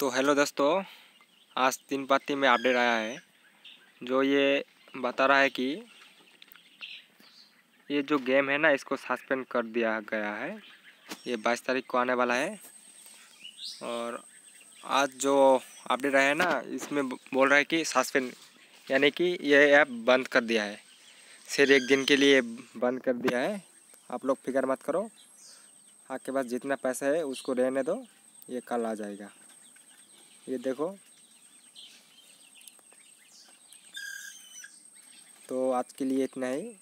तो हेलो दोस्तों, आज तीन पाती में अपडेट आया है, जो ये बता रहा है कि ये जो गेम है ना, इसको सस्पेंड कर दिया गया है। ये बाईस तारीख को आने वाला है। और आज जो अपडेट आया है ना, इसमें बोल रहा है कि सस्पेंड यानी कि ये ऐप बंद कर दिया है। सिर्फ़ एक दिन के लिए बंद कर दिया है। आप लोग फ़िक्र मत करो। आपके पास जितना पैसा है, उसको रहने दो। ये कल आ जाएगा। ये देखो। तो आज के लिए इतना ही।